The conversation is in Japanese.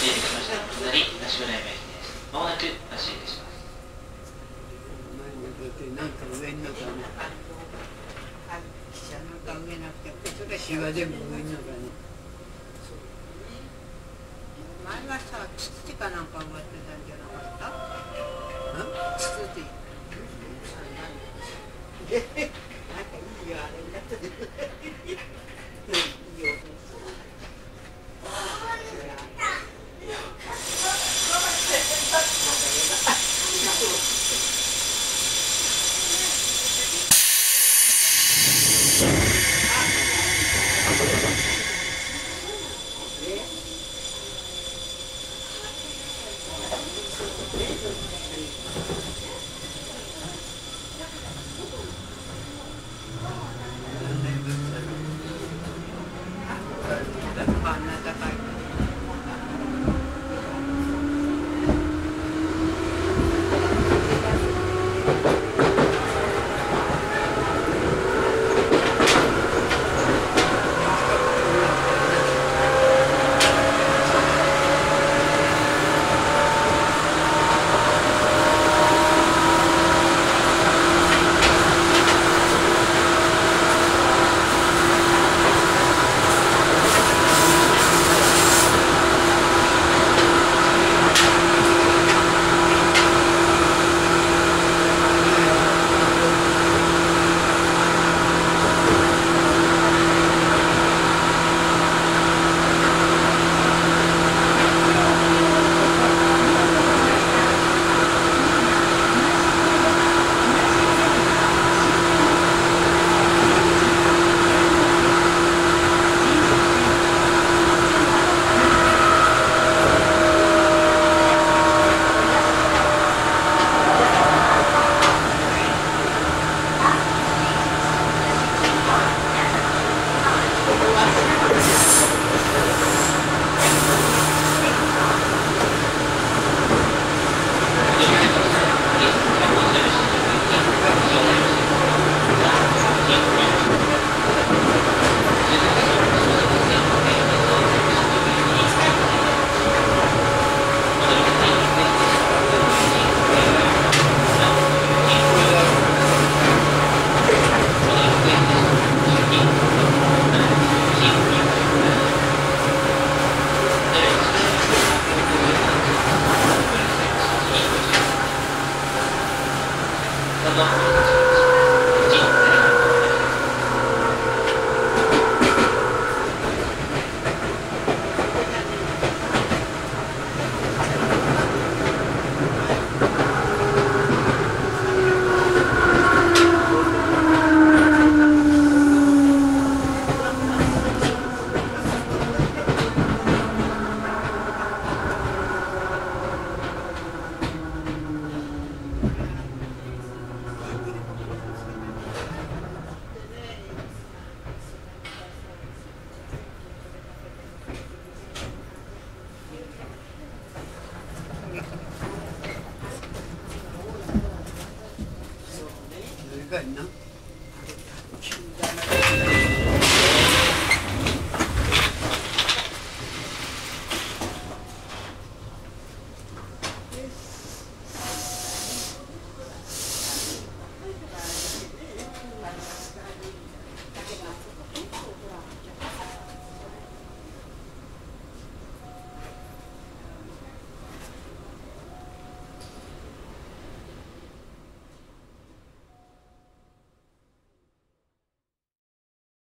し入れてきました。左、足裏イメージです。まもなく足入れします。なんか上になったね。なんか上なくて、それシワ全部上になったね。前はさ、土かなんか植わってたんじゃなかった Yeah. そ Anna.